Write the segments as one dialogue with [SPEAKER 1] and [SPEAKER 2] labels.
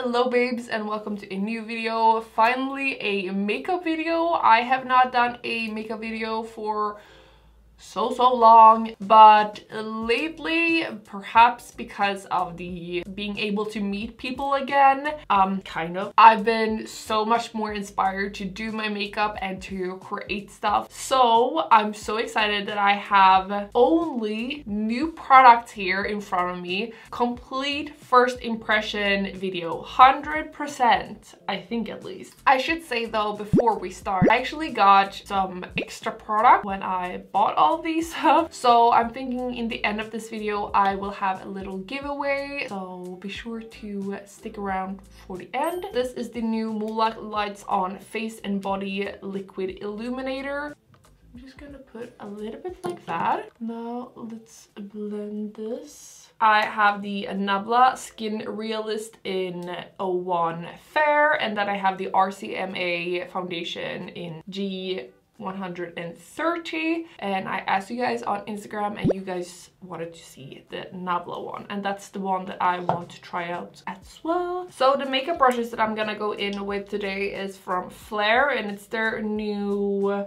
[SPEAKER 1] Hello babes and welcome to a new video. Finally a makeup video. I have not done a makeup video for so so long but lately perhaps because of the being able to meet people again um kind of i've been so much more inspired to do my makeup and to create stuff. So i'm so excited that i have only new products here in front of me. Complete first impression video 100 percent i think at least. I should say though before we start i actually got some extra product when i bought all all these up. So I'm thinking in the end of this video, I will have a little giveaway. So be sure to stick around for the end. This is the new Mulac Lights on Face and Body Liquid Illuminator. I'm just gonna put a little bit like that. Now let's blend this. I have the Nabla Skin Realist in 01 Fair and then I have the RCMA foundation in G 130 and I asked you guys on Instagram and you guys wanted to see the Nabla one and that's the one that I want to try out as well. So the makeup brushes that I'm gonna go in with today is from Flair and it's their new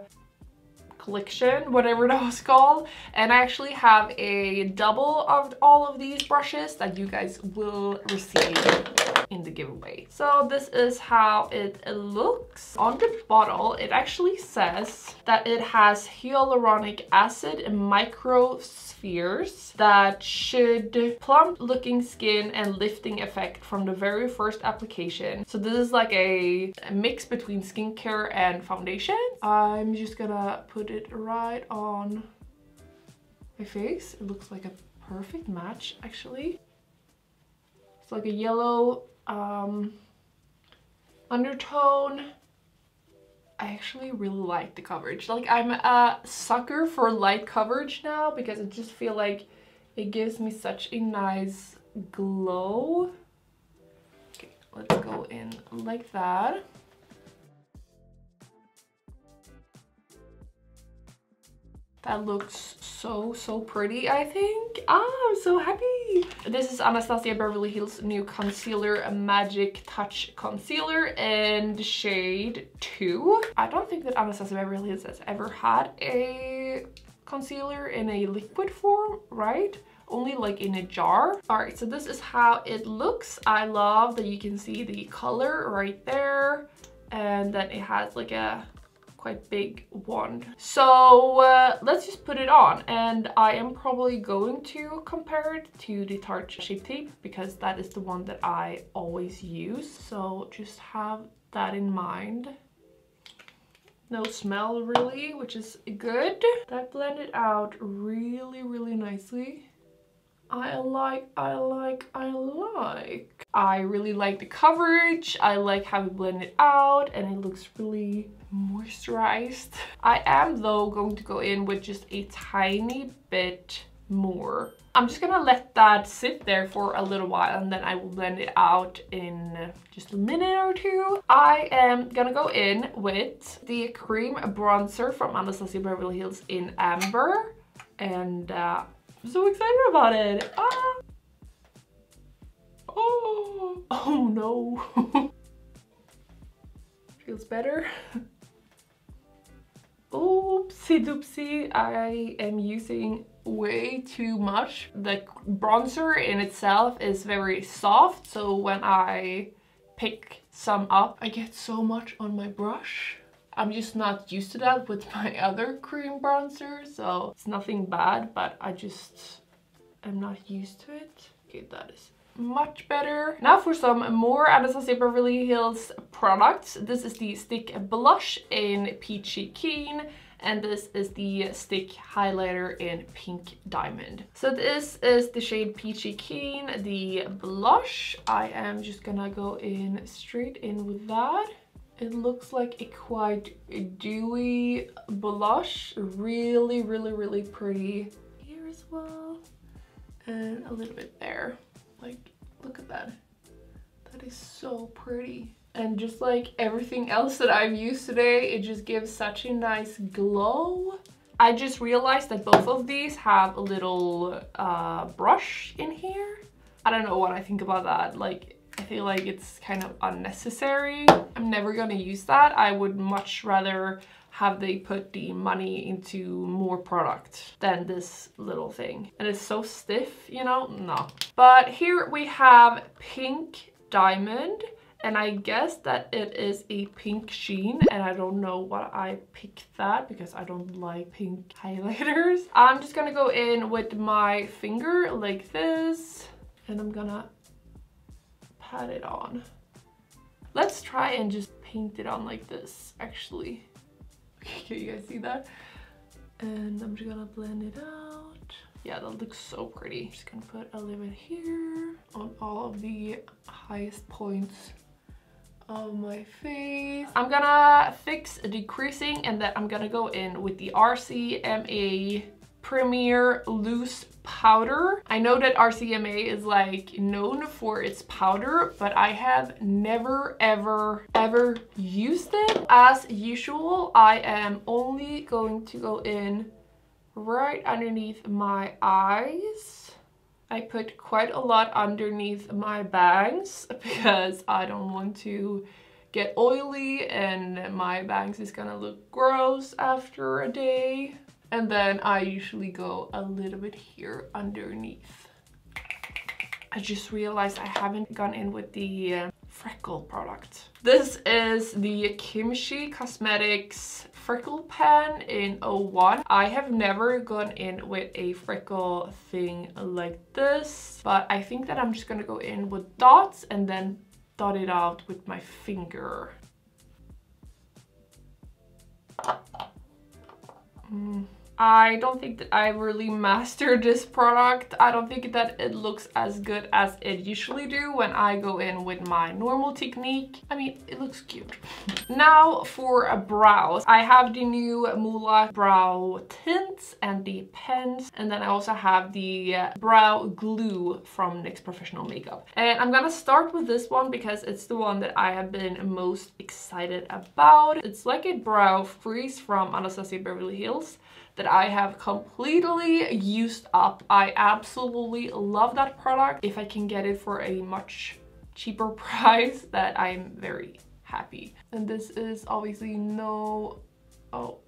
[SPEAKER 1] collection, whatever that was called. And I actually have a double of all of these brushes that you guys will receive in the giveaway. So this is how it looks. On the bottle, it actually says that it has hyaluronic acid microspheres that should plump looking skin and lifting effect from the very first application. So this is like a, a mix between skincare and foundation. I'm just gonna put it right on my face. It looks like a perfect match actually. It's like a yellow um, undertone. I actually really like the coverage. Like I'm a sucker for light coverage now because I just feel like it gives me such a nice glow. Okay, let's go in like that. That looks so, so pretty, I think. Ah, I'm so happy. This is Anastasia Beverly Hills new concealer, Magic Touch Concealer in shade 2. I don't think that Anastasia Beverly Hills has ever had a concealer in a liquid form, right? only like in a jar. All right, so this is how it looks. I love that you can see the color right there and then it has like a quite big wand. So uh, let's just put it on and I am probably going to compare it to the Tarte Shape Tape because that is the one that I always use. So just have that in mind. No smell really, which is good. That blended out really, really nicely. I like, I like, I like. I really like the coverage. I like how it blended out and it looks really moisturized. I am though going to go in with just a tiny bit more. I'm just gonna let that sit there for a little while and then I will blend it out in just a minute or two. I am gonna go in with the cream bronzer from Anastasia Beverly Hills in Amber and uh, I'm so excited about it. Ah. Oh, oh no. Feels better. Oopsie doopsie, I am using way too much. The bronzer in itself is very soft, so when I pick some up, I get so much on my brush. I'm just not used to that with my other cream bronzer, so it's nothing bad, but I just am not used to it. Okay, that is much better. Now for some more Anastasia Beverly Hills products. This is the stick blush in Peachy Keen and this is the stick highlighter in pink diamond so this is the shade peachy keen the blush i am just gonna go in straight in with that it looks like a quite dewy blush. Really, really, really pretty here as well. And a little bit there. Like, look at that. That is so pretty. And just like everything else that I've used today, it just gives such a nice glow. I just realized that both of these have a little uh, brush in here. I don't know what I think about that. Like, feel like it's kind of unnecessary. I'm never gonna use that. I would much rather have they put the money into more product than this little thing. And it's so stiff, you know? No. But here we have Pink Diamond. And I guess that it is a pink sheen and I don't know why I picked that because I don't like pink highlighters. I'm just gonna go in with my finger like this and I'm gonna pat it on. Let's try and just paint it on like this actually. Can you guys see that? And I'm just gonna blend it out. Yeah, that looks so pretty. Just gonna put a little bit here on all of the highest points of my face. I'm gonna fix the creasing and then I'm gonna go in with the RCMA Premier Loose Powder. I know that RCMA is like known for its powder, but I have never, ever, ever used it. As usual, I am only going to go in right underneath my eyes. I put quite a lot underneath my bangs because I don't want to get oily and my bangs is gonna look gross after a day. And then I usually go a little bit here underneath. I just realized I haven't gone in with the uh, freckle product. This is the Kimchi Cosmetics freckle pen in 01. I have never gone in with a freckle thing like this, but I think that I'm just gonna go in with dots and then dot it out with my finger. Mm. I don't think that I really mastered this product. I don't think that it looks as good as it usually do when I go in with my normal technique. I mean, it looks cute. now for a brows. I have the new Mulac brow tints and the pens. And then I also have the uh, brow glue from NYX Professional Makeup. And I'm gonna start with this one because it's the one that I have been most excited about. It's like a brow freeze from Anastasia Beverly Hills that I have completely used up. I absolutely love that product. If I can get it for a much cheaper price that I'm very happy. And this is obviously no, oh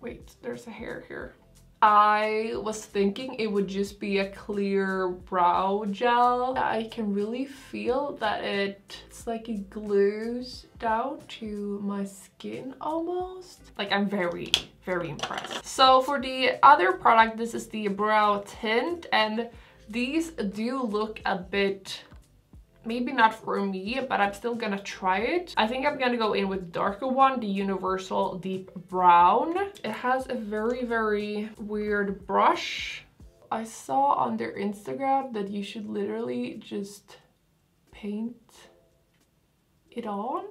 [SPEAKER 1] wait, there's a hair here. I was thinking it would just be a clear brow gel. I can really feel that it, it's like it glues down to my skin almost. Like I'm very, very impressed. So for the other product, this is the brow tint and these do look a bit maybe not for me, but I'm still gonna try it. I think I'm gonna go in with darker one, the Universal Deep Brown. It has a very, very weird brush. I saw on their Instagram that you should literally just paint it on.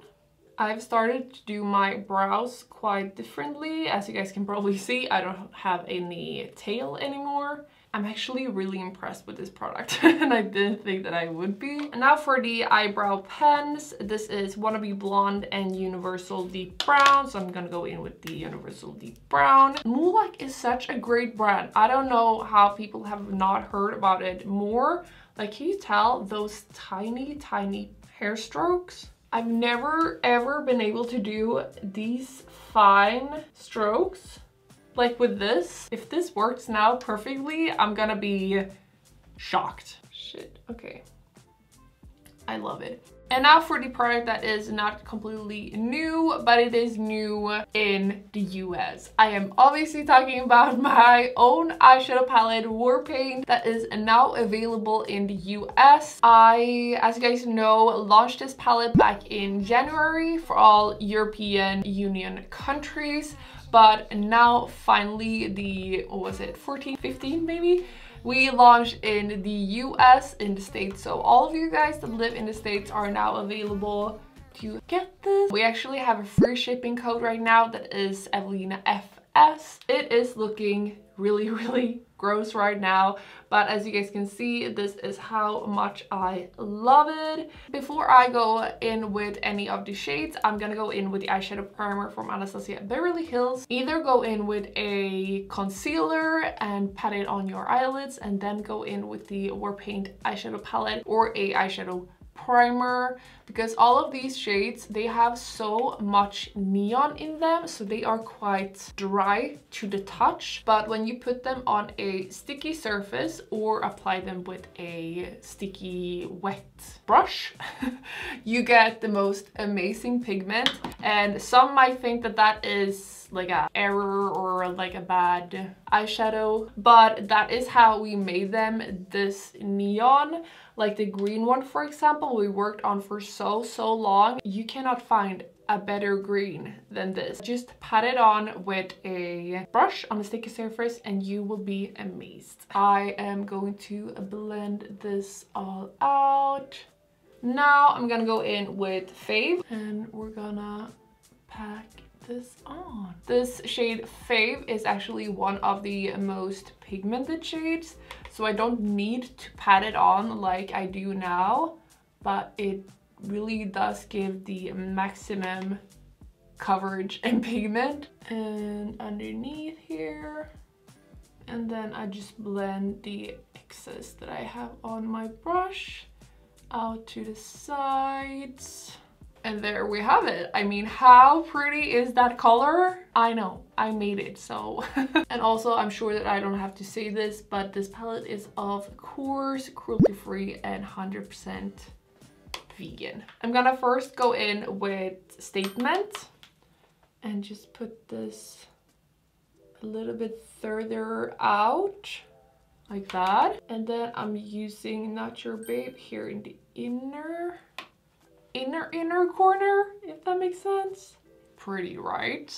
[SPEAKER 1] I've started to do my brows quite differently. As you guys can probably see, I don't have any tail anymore. I'm actually really impressed with this product and I didn't think that I would be. And now for the eyebrow pens. This is Wannabe Blonde and Universal Deep Brown. So I'm gonna go in with the Universal Deep Brown. Mulac is such a great brand. I don't know how people have not heard about it more. Like, can you tell those tiny, tiny hair strokes? I've never ever been able to do these fine strokes like with this, if this works now perfectly, I'm gonna be shocked. Shit, okay. I love it. And now for the product that is not completely new, but it is new in the US. I am obviously talking about my own eyeshadow palette, War Paint, that is now available in the US. I, as you guys know, launched this palette back in January for all European Union countries but now finally the what was it 14 15 maybe? We launched in the US in the States. So all of you guys that live in the States are now available to get this. We actually have a free shipping code right now that is Evelina FS it is looking really really gross right now but as you guys can see this is how much I love it. Before I go in with any of the shades I'm gonna go in with the eyeshadow primer from Anastasia Beverly Hills. Either go in with a concealer and pat it on your eyelids and then go in with the War Paint eyeshadow palette or a eyeshadow primer because all of these shades they have so much neon in them so they are quite dry to the touch. But when you put them on a sticky surface or apply them with a sticky wet brush you get the most amazing pigment. And some might think that that is like a error or like a bad eyeshadow but that is how we made them this neon like the green one, for example, we worked on for so, so long. You cannot find a better green than this. Just pat it on with a brush on a sticky surface and you will be amazed. I am going to blend this all out. Now I'm gonna go in with Fave and we're gonna pack this on. This shade Fave is actually one of the most pigmented shades, so I don't need to pat it on like I do now, but it really does give the maximum coverage and pigment. And underneath here, and then I just blend the excess that I have on my brush out to the sides. And there we have it. I mean, how pretty is that color? I know, I made it, so. and also, I'm sure that I don't have to say this, but this palette is of course cruelty-free and 100% vegan. I'm gonna first go in with Statement and just put this a little bit further out like that. And then I'm using Not Your Babe here in the inner inner inner corner, if that makes sense. Pretty, right?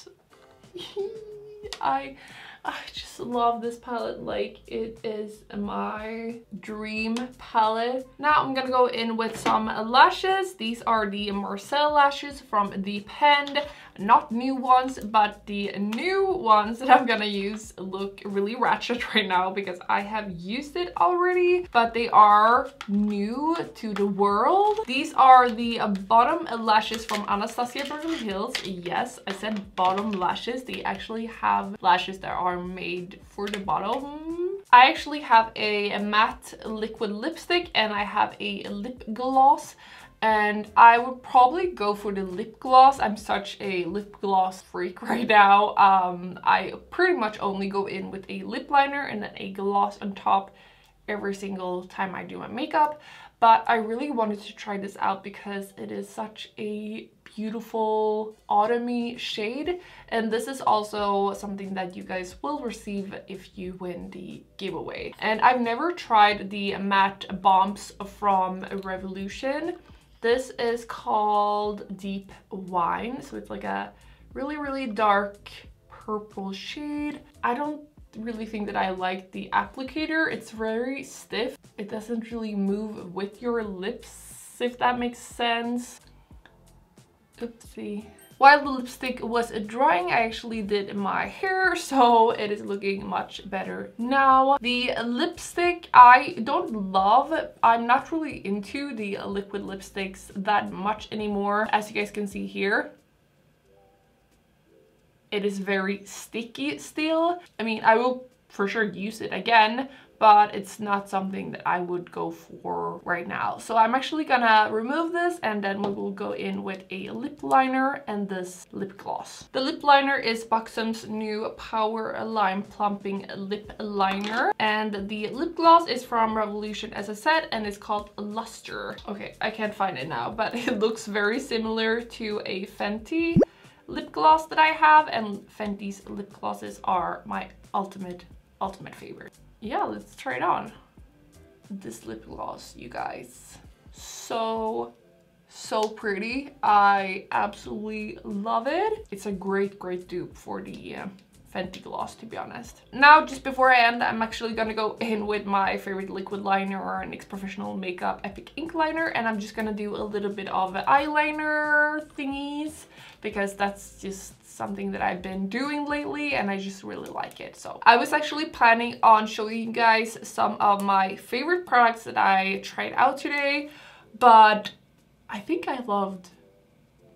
[SPEAKER 1] I I just love this palette like it is my dream palette. Now I'm gonna go in with some lashes. These are the Marcel lashes from the Pen not new ones, but the new ones that I'm gonna use look really ratchet right now because I have used it already, but they are new to the world. These are the bottom lashes from Anastasia Beverly Hills. Yes, I said bottom lashes. They actually have lashes that are made for the bottom. I actually have a, a matte liquid lipstick and I have a lip gloss and I would probably go for the lip gloss. I'm such a lip gloss freak right now. Um, I pretty much only go in with a lip liner and then a gloss on top every single time I do my makeup. But I really wanted to try this out because it is such a beautiful autumny shade. And this is also something that you guys will receive if you win the giveaway. And I've never tried the matte bombs from Revolution. This is called Deep Wine. So it's like a really, really dark purple shade. I don't really think that I like the applicator. It's very stiff. It doesn't really move with your lips, if that makes sense. Oopsie. While the lipstick was drying, I actually did my hair, so it is looking much better now. The lipstick I don't love. I'm not really into the liquid lipsticks that much anymore, as you guys can see here. It is very sticky still. I mean, I will for sure use it again, but it's not something that I would go for right now. So I'm actually gonna remove this and then we will go in with a lip liner and this lip gloss. The lip liner is Buxom's new Power Line Plumping Lip Liner and the lip gloss is from Revolution as I said and it's called Luster. Okay, I can't find it now, but it looks very similar to a Fenty lip gloss that I have and Fenty's lip glosses are my ultimate, ultimate favorite yeah, let's try it on. This lip gloss, you guys. So, so pretty. I absolutely love it. It's a great, great dupe for the uh, Fenty gloss, to be honest. Now, just before I end, I'm actually gonna go in with my favorite liquid liner or NYX Professional Makeup Epic Ink Liner, and I'm just gonna do a little bit of eyeliner thingies, because that's just something that I've been doing lately and I just really like it. So I was actually planning on showing you guys some of my favorite products that I tried out today, but I think I loved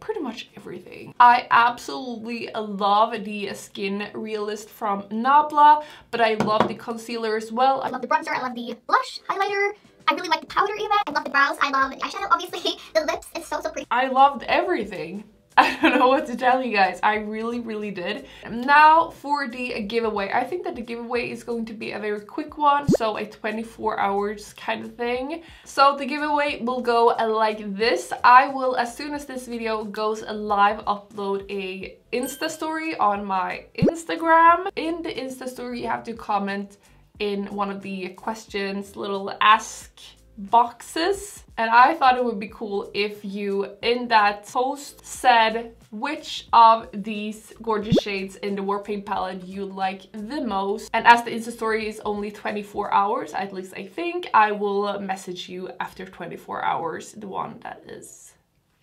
[SPEAKER 1] pretty much everything. I absolutely love the Skin Realist from Nabla, but I love the concealer as well.
[SPEAKER 2] I love the bronzer, I love the blush, highlighter, I really like the powder even. I love the brows. I love the eyeshadow, obviously. the lips, it's so, so pretty.
[SPEAKER 1] I loved everything. I don't know what to tell you guys. I really, really did. Now for the giveaway. I think that the giveaway is going to be a very quick one. So a 24 hours kind of thing. So the giveaway will go uh, like this. I will, as soon as this video goes live, upload a Insta story on my Instagram. In the Insta story, you have to comment in one of the questions, little ask boxes and I thought it would be cool if you in that post said which of these gorgeous shades in the Warpaint palette you like the most and as the Insta story is only 24 hours at least I think I will message you after 24 hours the one that is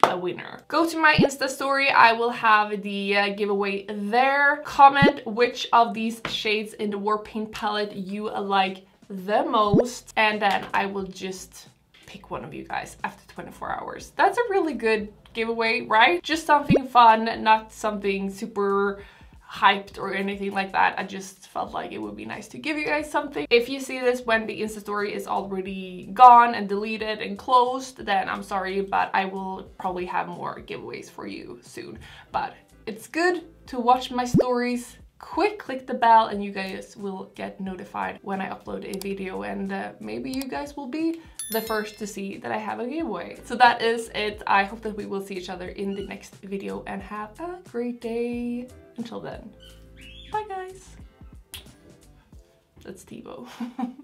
[SPEAKER 1] a winner. Go to my Insta story, I will have the uh, giveaway there. Comment which of these shades in the Warpaint palette you like the most and then I will just pick one of you guys after 24 hours. That's a really good giveaway, right? Just something fun, not something super hyped or anything like that. I just felt like it would be nice to give you guys something. If you see this when the Insta story is already gone and deleted and closed, then I'm sorry, but I will probably have more giveaways for you soon. But it's good to watch my stories quick click the bell and you guys will get notified when I upload a video and uh, maybe you guys will be the first to see that I have a giveaway. So that is it. I hope that we will see each other in the next video and have a great day. Until then, bye guys. That's Tivo.